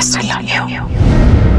I still love you.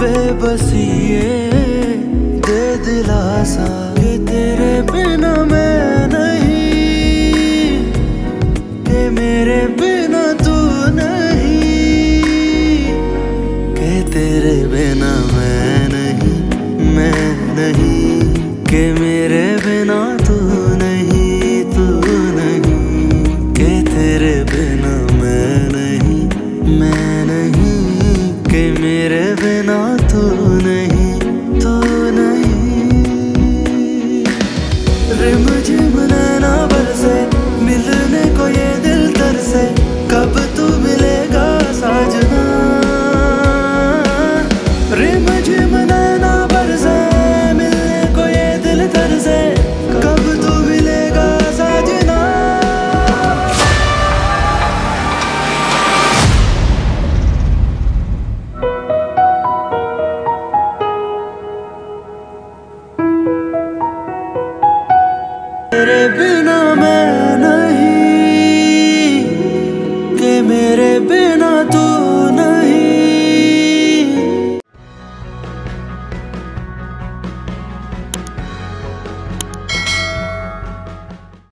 बेबसी दे दिलासा कि तेरे बिना मैं नहीं, कि मेरे बिना तू नहीं, कि तेरे बिना मैं नहीं मैं नहीं, कि मेरे बिना मेरे बिना तेरे बिना मैं